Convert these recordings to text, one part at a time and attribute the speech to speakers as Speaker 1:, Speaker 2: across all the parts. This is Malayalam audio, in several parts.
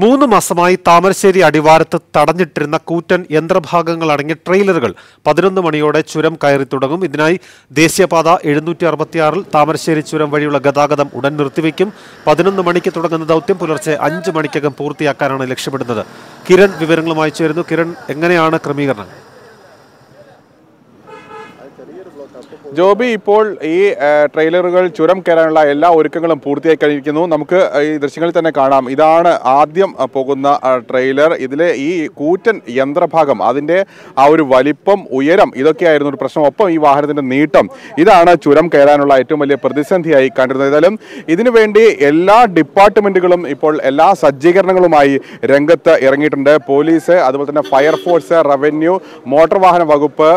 Speaker 1: മൂന്ന് മാസമായി താമരശ്ശേരി അടിവാരത്ത് തടഞ്ഞിട്ടിരുന്ന കൂറ്റൻ യന്ത്രഭാഗങ്ങൾ അടങ്ങിയ ട്രെയിലറുകൾ പതിനൊന്ന് മണിയോടെ ചുരം കയറി തുടങ്ങും. ഇതിനായി ദേശീയപാത എഴുന്നൂറ്റി അറുപത്തിയാറിൽ താമരശ്ശേരി ചുരം വഴിയുള്ള ഗതാഗതം ഉടൻ നിർത്തിവെക്കും. പതിനൊന്ന് മണിക്ക് തുടങ്ങുന്ന ദൗത്യം പുലർച്ചെ അഞ്ച് മണിക്കകം പൂർത്തിയാക്കാനാണ് ലക്ഷ്യമിടുന്നത്. കിരൺ വിവരങ്ങളുമായി ചേരുന്നു. കിരൺ എങ്ങനെയാണ് ക്രമീകരണം?
Speaker 2: ജോബി ഇപ്പോൾ ഈ ട്രെയിലറുകൾ ചുരം കയറാനുള്ള എല്ലാ ഒരുക്കങ്ങളും പൂർത്തിയായി കഴിഞ്ഞിരിക്കുന്നു. നമുക്ക് ഈ ദൃശ്യങ്ങളിൽ തന്നെ കാണാം. ഇതാണ് ആദ്യം പോകുന്ന ട്രെയിലർ. ഇതിലെ ഈ കൂറ്റൻ യന്ത്രഭാഗം അതിന്റെ ആ ഒരു വലിപ്പം ഉയരം ഇതൊക്കെയായിരുന്നു ഒരു പ്രശ്നം. ഒപ്പം ഈ വാഹനത്തിന്റെ നീട്ടം ഇതാണ് ചുരം കയറാനുള്ള ഏറ്റവും വലിയ പ്രതിസന്ധിയായി കണ്ടിരുന്നത്. ഏതായാലും ഇതിനുവേണ്ടി എല്ലാ ഡിപ്പാർട്ട്മെന്റുകളും ഇപ്പോൾ എല്ലാ സജ്ജീകരണങ്ങളുമായി രംഗത്ത് ഇറങ്ങിയിട്ടുണ്ട്. പോലീസ് അതുപോലെ തന്നെ ഫയർഫോഴ്സ് റവന്യൂ മോട്ടോർ വാഹന വകുപ്പ്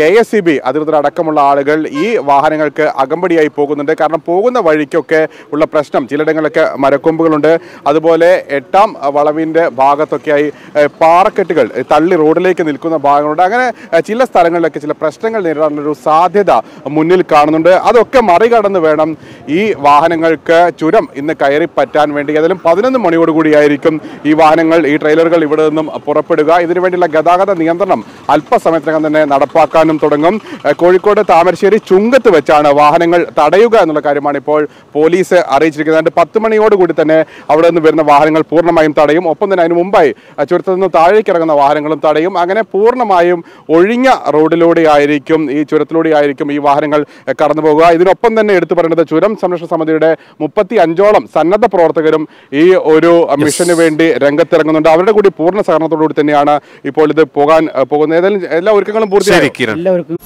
Speaker 2: കെ എസ് സി ബി അധികൃതരടക്കമുള്ള ആളുകൾ ഈ വാഹനങ്ങൾക്ക് അകമ്പടിയായി പോകുന്നുണ്ട്. കാരണം പോകുന്ന വഴിക്കൊക്കെ ഉള്ള പ്രശ്നം ചിലയിടങ്ങളിലൊക്കെ മരക്കൊമ്പുകളുണ്ട്. അതുപോലെ എട്ടാം വളവിന്റെ ഭാഗത്തൊക്കെയായി പാറക്കെട്ടുകൾ തള്ളി റോഡിലേക്ക് നിൽക്കുന്ന ഭാഗങ്ങളുണ്ട്. അങ്ങനെ ചില സ്ഥലങ്ങളിലൊക്കെ ചില പ്രശ്നങ്ങൾ നേരിടാനുള്ളൊരു സാധ്യത മുന്നിൽ കാണുന്നുണ്ട്. അതൊക്കെ മറികടന്ന് വേണം ഈ വാഹനങ്ങൾക്ക് ചുരം ഇന്ന് കയറി പറ്റാൻ വേണ്ടി. ഏതായാലും പതിനൊന്ന് മണിയോടുകൂടിയായിരിക്കും ഈ വാഹനങ്ങൾ ഈ ട്രെയിലറുകൾ ഇവിടെ നിന്നും പുറപ്പെടുക. ഇതിനുവേണ്ടിയുള്ള ഗതാഗത നിയന്ത്രണം അല്പസമയത്തിനകം തന്നെ നടപ്പാക്കാനും തുടങ്ങും. കോഴിക്കോട് താമരശ്ശേരി ചുങ്കത്ത് വെച്ചാണ് വാഹനങ്ങൾ തടയുക എന്നുള്ള കാര്യമാണ് ഇപ്പോൾ പോലീസ് അറിയിച്ചിരിക്കുന്നത്. അതിന്റെ പത്ത് മണിയോടുകൂടി തന്നെ അവിടെ നിന്ന് വരുന്ന വാഹനങ്ങൾ പൂർണമായും തടയും. ഒപ്പം തന്നെ അതിന് മുമ്പായി ചുരത്തിൽ നിന്ന് താഴേക്ക് ഇറങ്ങുന്ന വാഹനങ്ങളും തടയും. അങ്ങനെ പൂർണമായും ഒഴിഞ്ഞ റോഡിലൂടെയായിരിക്കും ഈ ചുരത്തിലൂടെയായിരിക്കും ഈ വാഹനങ്ങൾ കടന്നു പോകുക. ഇതിനൊപ്പം തന്നെ എടുത്തു പറയേണ്ടത് ചുരം സംരക്ഷണ സമിതിയുടെ മുപ്പത്തി അഞ്ചോളം സന്നദ്ധ പ്രവർത്തകരും ഈ ഒരു മിഷന് വേണ്ടി രംഗത്തിറങ്ങുന്നുണ്ട്. അവരുടെ കൂടി പൂർണ സഹകരണത്തോടുകൂടി തന്നെയാണ് ഇപ്പോൾ ഇത് പോകാൻ പോകുന്നത്. ഏതായാലും എല്ലാ ഒരുക്കങ്ങളും പൂർത്തിയായി?
Speaker 3: എല്ലാവർക്കും